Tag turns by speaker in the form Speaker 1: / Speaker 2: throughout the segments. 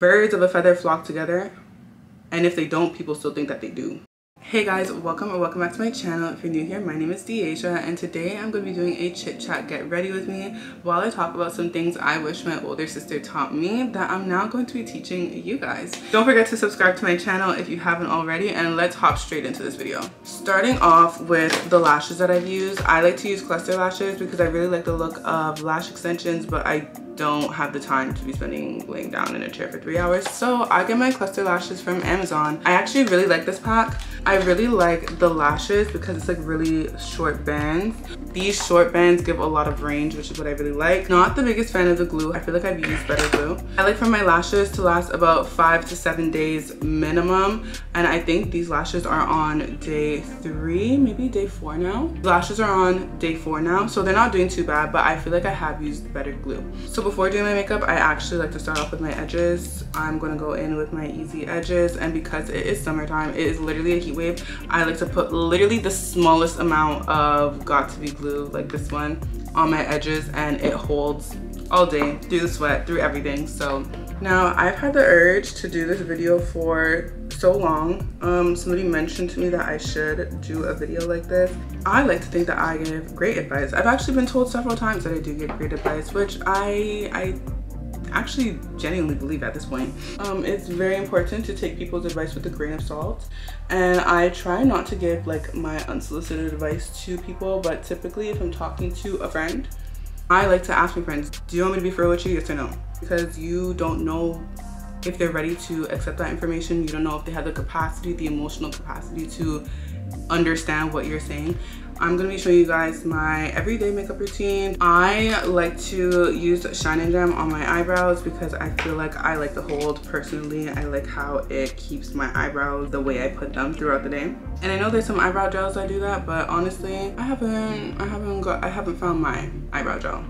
Speaker 1: birds of a feather flock together and if they don't people still think that they do Hey guys, welcome or welcome back to my channel. If you're new here, my name is D'Asia and today I'm going to be doing a chit chat get ready with me while I talk about some things I wish my older sister taught me that I'm now going to be teaching you guys. Don't forget to subscribe to my channel if you haven't already and let's hop straight into this video. Starting off with the lashes that I've used, I like to use cluster lashes because I really like the look of lash extensions but I don't have the time to be spending laying down in a chair for three hours. So I get my cluster lashes from Amazon. I actually really like this pack. I really like the lashes because it's like really short bands. These short bands give a lot of range, which is what I really like. Not the biggest fan of the glue. I feel like I've used better glue. I like for my lashes to last about five to seven days minimum. And I think these lashes are on day three, maybe day four now. Lashes are on day four now, so they're not doing too bad, but I feel like I have used better glue. So before doing my makeup, I actually like to start off with my edges. I'm gonna go in with my easy edges and because it is summertime, it is literally a heat wave, I like to put literally the smallest amount of Got2b glue, like this one, on my edges and it holds all day through the sweat, through everything. So now I've had the urge to do this video for so long. Um, somebody mentioned to me that I should do a video like this. I like to think that I give great advice. I've actually been told several times that I do give great advice, which I, I actually genuinely believe at this point. Um, it's very important to take people's advice with a grain of salt. And I try not to give like my unsolicited advice to people, but typically if I'm talking to a friend, I like to ask my friends, do you want me to be real with you, yes or no? Because you don't know if they're ready to accept that information. You don't know if they have the capacity, the emotional capacity to understand what you're saying. I'm gonna be showing you guys my everyday makeup routine. I like to use Shine 'n Jam on my eyebrows because I feel like I like the hold personally. I like how it keeps my eyebrows the way I put them throughout the day. And I know there's some eyebrow gels that do that, but honestly, I haven't, I haven't got, I haven't found my eyebrow gel.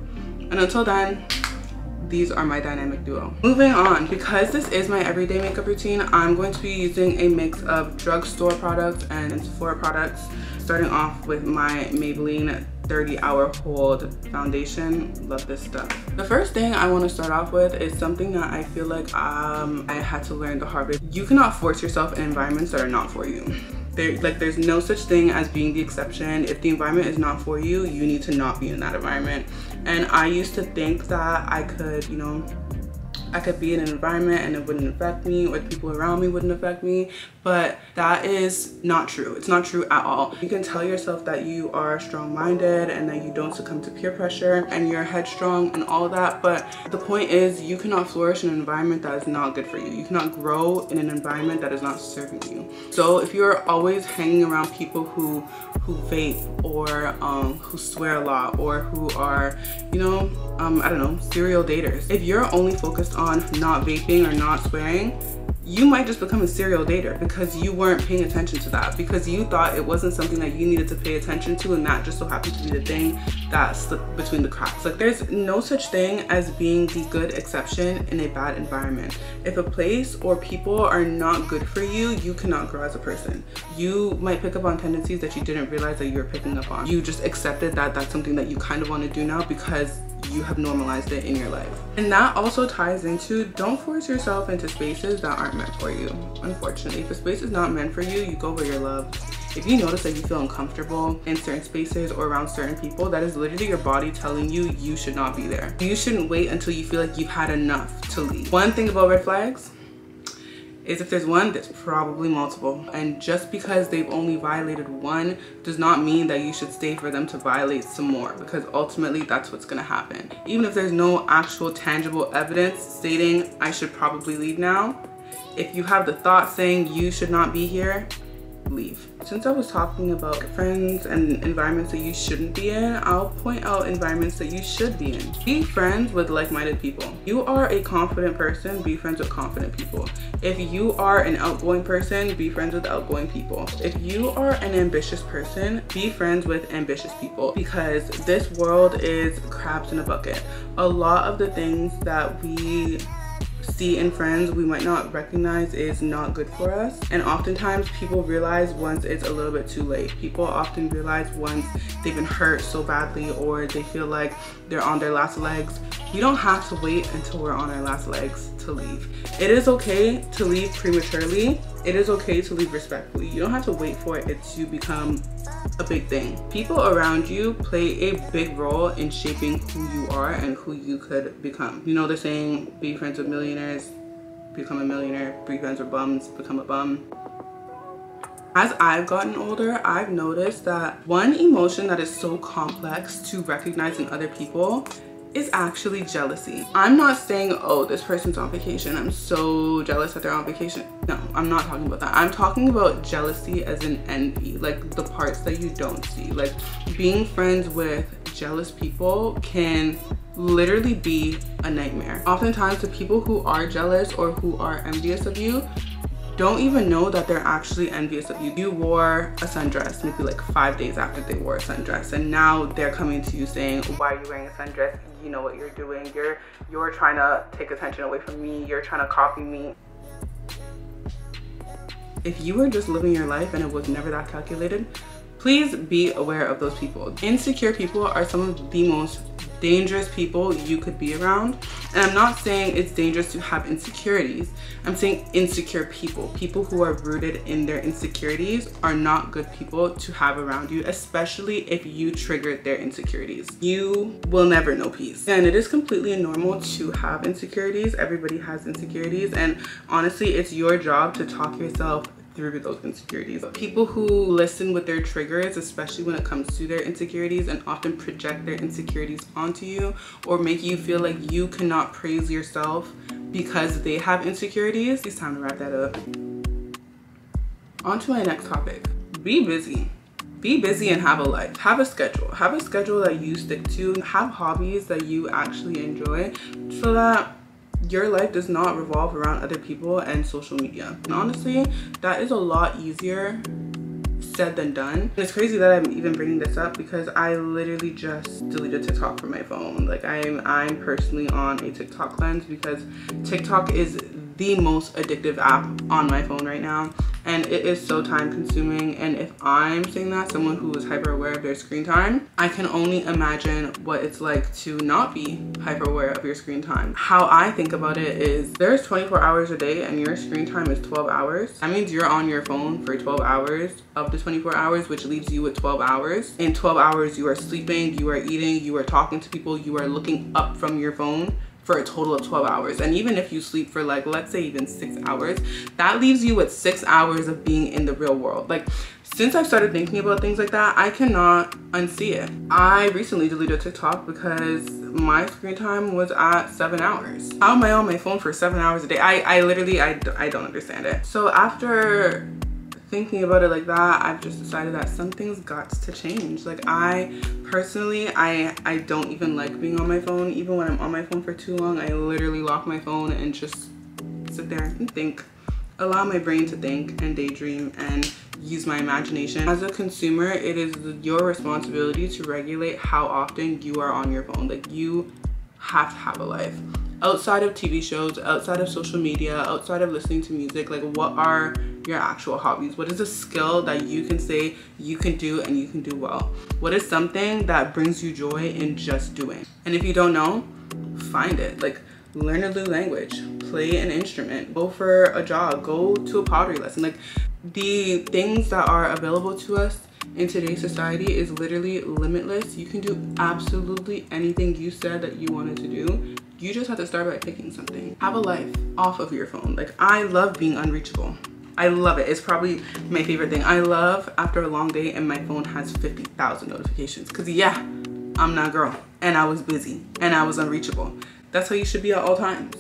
Speaker 1: And until then, these are my dynamic duo. Moving on, because this is my everyday makeup routine, I'm going to be using a mix of drugstore products and Sephora products. Starting off with my Maybelline 30 hour hold foundation love this stuff the first thing i want to start off with is something that i feel like um, i had to learn the hard way you cannot force yourself in environments that are not for you there, like there's no such thing as being the exception. If the environment is not for you, you need to not be in that environment. And I used to think that I could, you know, I could be in an environment and it wouldn't affect me or the people around me wouldn't affect me but that is not true. It's not true at all. You can tell yourself that you are strong-minded and that you don't succumb to peer pressure and you're headstrong and all that but the point is you cannot flourish in an environment that is not good for you. You cannot grow in an environment that is not serving you. So if you're always hanging around people who who vape or um, who swear a lot or who are you know um, I don't know serial daters if you're only focused on not vaping or not swearing, you might just become a serial dater because you weren't paying attention to that because you thought it wasn't something that you needed to pay attention to and that just so happened to be the thing that slipped between the cracks. Like there's no such thing as being the good exception in a bad environment. If a place or people are not good for you, you cannot grow as a person. You might pick up on tendencies that you didn't realize that you were picking up on. You just accepted that that's something that you kind of want to do now because you have normalized it in your life. And that also ties into don't force yourself into spaces that aren't meant for you. Unfortunately, if a space is not meant for you, you go where you're loved. If you notice that you feel uncomfortable in certain spaces or around certain people, that is literally your body telling you you should not be there. You shouldn't wait until you feel like you've had enough to leave. One thing about red flags, is if there's one, there's probably multiple. And just because they've only violated one does not mean that you should stay for them to violate some more because ultimately that's what's gonna happen. Even if there's no actual tangible evidence stating I should probably leave now, if you have the thought saying you should not be here, leave. Since I was talking about friends and environments that you shouldn't be in, I'll point out environments that you should be in. Be friends with like-minded people. You are a confident person, be friends with confident people. If you are an outgoing person, be friends with outgoing people. If you are an ambitious person, be friends with ambitious people because this world is crabs in a bucket. A lot of the things that we see in friends we might not recognize is not good for us. And oftentimes people realize once it's a little bit too late. People often realize once they've been hurt so badly or they feel like they're on their last legs you don't have to wait until we're on our last legs to leave. It is okay to leave prematurely. It is okay to leave respectfully. You don't have to wait for it to become a big thing. People around you play a big role in shaping who you are and who you could become. You know the saying, be friends with millionaires, become a millionaire, be friends with bums, become a bum. As I've gotten older, I've noticed that one emotion that is so complex to recognize in other people is actually jealousy. I'm not saying, oh, this person's on vacation. I'm so jealous that they're on vacation. No, I'm not talking about that. I'm talking about jealousy as an envy, like the parts that you don't see. Like being friends with jealous people can literally be a nightmare. Oftentimes the people who are jealous or who are envious of you don't even know that they're actually envious of you. You wore a sundress maybe like five days after they wore a sundress and now they're coming to you saying, why are you wearing a sundress? You know what you're doing. You're, you're trying to take attention away from me. You're trying to copy me. If you were just living your life and it was never that calculated, please be aware of those people. Insecure people are some of the most dangerous people you could be around. And I'm not saying it's dangerous to have insecurities. I'm saying insecure people, people who are rooted in their insecurities are not good people to have around you, especially if you triggered their insecurities. You will never know peace. And it is completely normal to have insecurities. Everybody has insecurities. And honestly, it's your job to talk yourself through those insecurities. People who listen with their triggers, especially when it comes to their insecurities and often project their insecurities onto you or make you feel like you cannot praise yourself because they have insecurities. It's time to wrap that up. On to my next topic. Be busy be busy and have a life have a schedule have a schedule that you stick to have hobbies that you actually enjoy so that your life does not revolve around other people and social media. And honestly, that is a lot easier said than done. It's crazy that I'm even bringing this up because I literally just deleted TikTok from my phone. Like I'm I'm personally on a TikTok cleanse because TikTok is the most addictive app on my phone right now and it is so time consuming. And if i'm saying that someone who is hyper aware of their screen time i can only imagine what it's like to not be hyper aware of your screen time. How i think about it is there's 24 hours a day and your screen time is 12 hours. That means you're on your phone for 12 hours of the 24 hours which leaves you with 12 hours. In 12 hours you are sleeping you are eating you are talking to people you are looking up from your phone for a total of 12 hours. And even if you sleep for like, let's say even six hours, that leaves you with six hours of being in the real world. Like since I've started thinking about things like that, I cannot unsee it. I recently deleted TikTok because my screen time was at seven hours. How am I on my phone for seven hours a day? I, I literally, I, I don't understand it. So after thinking about it like that i've just decided that something's got to change. Like i personally i i don't even like being on my phone. Even when i'm on my phone for too long i literally lock my phone and just sit there and think. Allow my brain to think and daydream and use my imagination. As a consumer it is your responsibility to regulate how often you are on your phone. Like you have to have a life. Outside of tv shows outside of social media outside of listening to music like what are your actual hobbies? What is a skill that you can say you can do and you can do well? What is something that brings you joy in just doing? And if you don't know, find it. Like learn a new language, play an instrument, go for a jog, go to a pottery lesson. Like the things that are available to us in today's society is literally limitless. You can do absolutely anything you said that you wanted to do. You just have to start by picking something. Have a life off of your phone. Like I love being unreachable. I love it. It's probably my favorite thing. I love after a long day and my phone has 50,000 notifications. Cause yeah, I'm that girl and I was busy and I was unreachable. That's how you should be at all times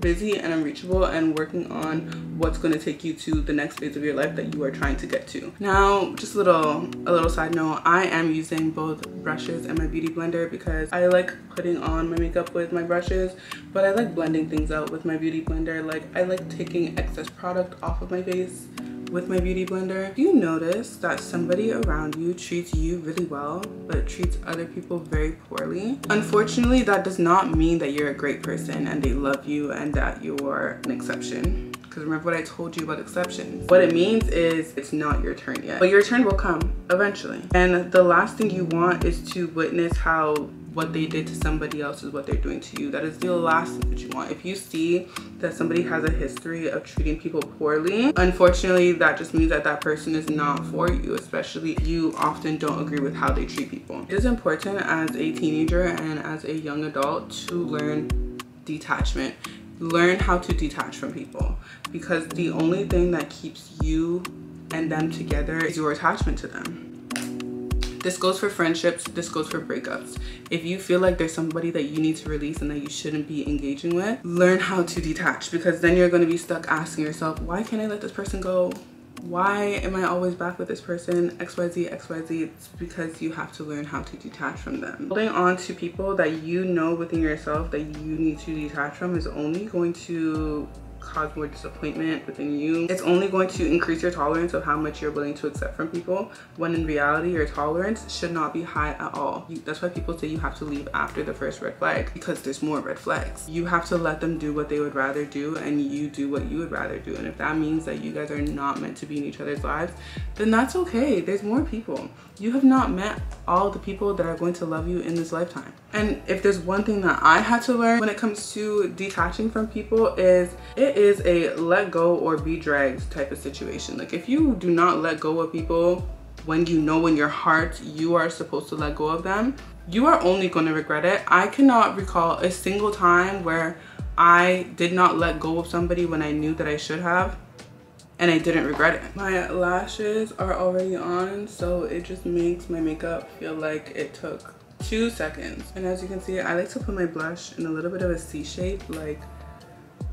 Speaker 1: busy and unreachable and working on what's going to take you to the next phase of your life that you are trying to get to. Now, just a little a little side note, I am using both brushes and my beauty blender because I like putting on my makeup with my brushes, but I like blending things out with my beauty blender. Like I like taking excess product off of my face with my beauty blender. Do you notice that somebody around you treats you really well, but treats other people very poorly? Unfortunately, that does not mean that you're a great person and they love you and that you're an exception. Because remember what I told you about exceptions. What it means is it's not your turn yet, but your turn will come eventually. And the last thing you want is to witness how what they did to somebody else is what they're doing to you. That is the last thing that you want. If you see that somebody has a history of treating people poorly, unfortunately, that just means that that person is not for you, especially you often don't agree with how they treat people. It is important as a teenager and as a young adult to learn detachment learn how to detach from people because the only thing that keeps you and them together is your attachment to them. This goes for friendships, this goes for breakups. If you feel like there's somebody that you need to release and that you shouldn't be engaging with, learn how to detach because then you're gonna be stuck asking yourself, why can't I let this person go? why am I always back with this person? XYZ, XYZ. It's because you have to learn how to detach from them. Holding on to people that you know within yourself that you need to detach from is only going to cause more disappointment within you. It's only going to increase your tolerance of how much you're willing to accept from people when in reality your tolerance should not be high at all. You, that's why people say you have to leave after the first red flag because there's more red flags. You have to let them do what they would rather do and you do what you would rather do. And if that means that you guys are not meant to be in each other's lives, then that's okay. There's more people. You have not met all the people that are going to love you in this lifetime. And if there's one thing that I had to learn when it comes to detaching from people is it is a let go or be dragged type of situation. Like if you do not let go of people when you know in your heart you are supposed to let go of them, you are only going to regret it. I cannot recall a single time where I did not let go of somebody when I knew that I should have and I didn't regret it. My lashes are already on, so it just makes my makeup feel like it took two seconds. And as you can see, I like to put my blush in a little bit of a C shape, like,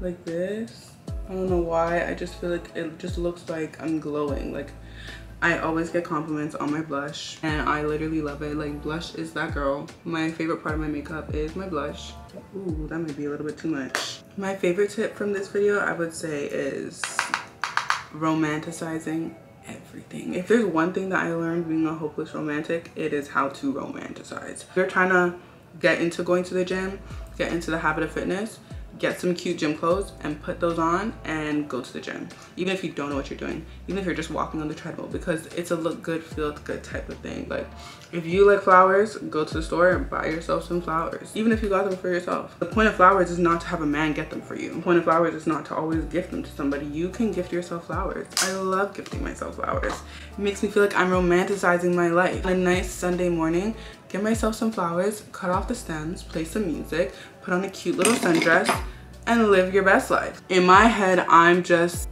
Speaker 1: like this. I don't know why, I just feel like it just looks like I'm glowing. Like, I always get compliments on my blush and I literally love it. Like blush is that girl. My favorite part of my makeup is my blush. Ooh, that might be a little bit too much. My favorite tip from this video I would say is romanticizing everything. If there's one thing that I learned being a hopeless romantic, it is how to romanticize. If you're trying to get into going to the gym, get into the habit of fitness, get some cute gym clothes and put those on and go to the gym. Even if you don't know what you're doing. Even if you're just walking on the treadmill. Because it's a look good feel good type of thing. Like if you like flowers go to the store and buy yourself some flowers. Even if you got them for yourself. The point of flowers is not to have a man get them for you. The point of flowers is not to always gift them to somebody. You can gift yourself flowers. I love gifting myself flowers. It makes me feel like i'm romanticizing my life. A nice sunday morning get myself some flowers cut off the stems play some music put on a cute little sundress, and live your best life. In my head, I'm just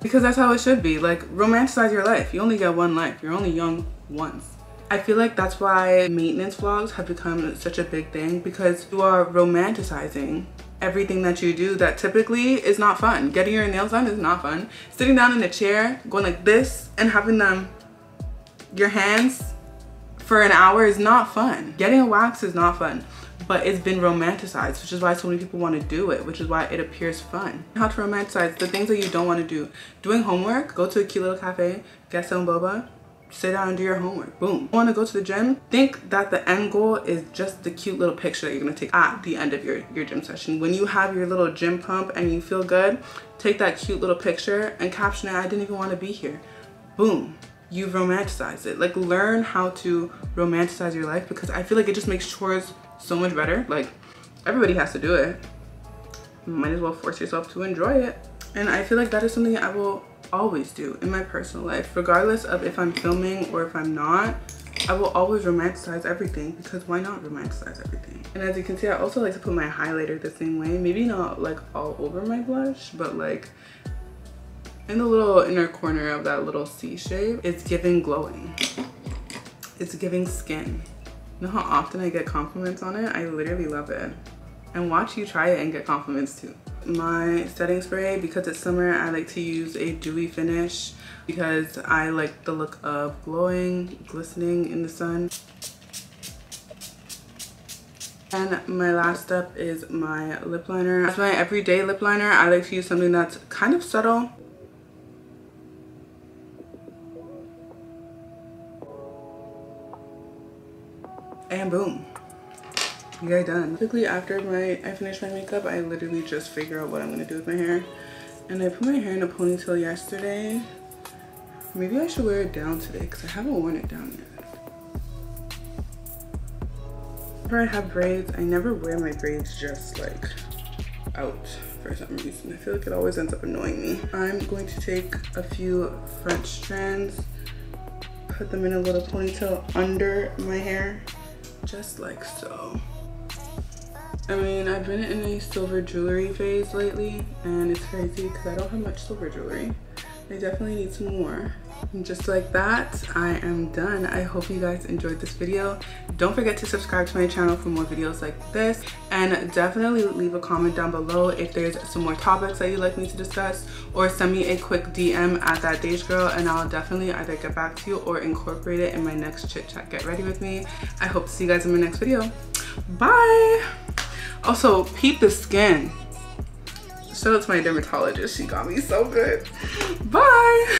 Speaker 1: because that's how it should be. Like, romanticize your life. You only get one life. You're only young once. I feel like that's why maintenance vlogs have become such a big thing because you are romanticizing everything that you do that typically is not fun. Getting your nails done is not fun. Sitting down in a chair, going like this and having them your hands for an hour is not fun. Getting a wax is not fun, but it's been romanticized, which is why so many people want to do it, which is why it appears fun. How to romanticize the things that you don't want to do. Doing homework, go to a cute little cafe, get some boba, sit down and do your homework. Boom. Want to go to the gym? Think that the end goal is just the cute little picture that you're to take at the end of your, your gym session. When you have your little gym pump and you feel good, take that cute little picture and caption it, I didn't even want to be here. Boom you've romanticized it. Like learn how to romanticize your life because I feel like it just makes chores so much better. Like everybody has to do it. You might as well force yourself to enjoy it. And I feel like that is something I will always do in my personal life. Regardless of if I'm filming or if I'm not, I will always romanticize everything because why not romanticize everything? And as you can see, I also like to put my highlighter the same way. Maybe not like all over my blush, but like in the little inner corner of that little C shape, it's giving glowing. It's giving skin. You know how often I get compliments on it? I literally love it. And watch you try it and get compliments too. My setting spray, because it's summer, I like to use a dewy finish because I like the look of glowing, glistening in the sun. And my last step is my lip liner. As my everyday lip liner, I like to use something that's kind of subtle and boom you're done quickly after my i finish my makeup i literally just figure out what i'm gonna do with my hair and i put my hair in a ponytail yesterday Maybe I should wear it down today because I haven't worn it down yet. Whenever I have braids, I never wear my braids just like out for some reason. I feel like it always ends up annoying me. I'm going to take a few French strands, put them in a little ponytail under my hair, just like so. I mean, I've been in a silver jewelry phase lately and it's crazy because I don't have much silver jewelry. I definitely need some more. And just like that, I am done. I hope you guys enjoyed this video. Don't forget to subscribe to my channel for more videos like this. And definitely leave a comment down below if there's some more topics that you'd like me to discuss. Or send me a quick DM at that Daj girl and I'll definitely either get back to you or incorporate it in my next chit chat. Get ready with me. I hope to see you guys in my next video. Bye! Also, peep the skin. Shout out to my dermatologist. She got me so good. Bye!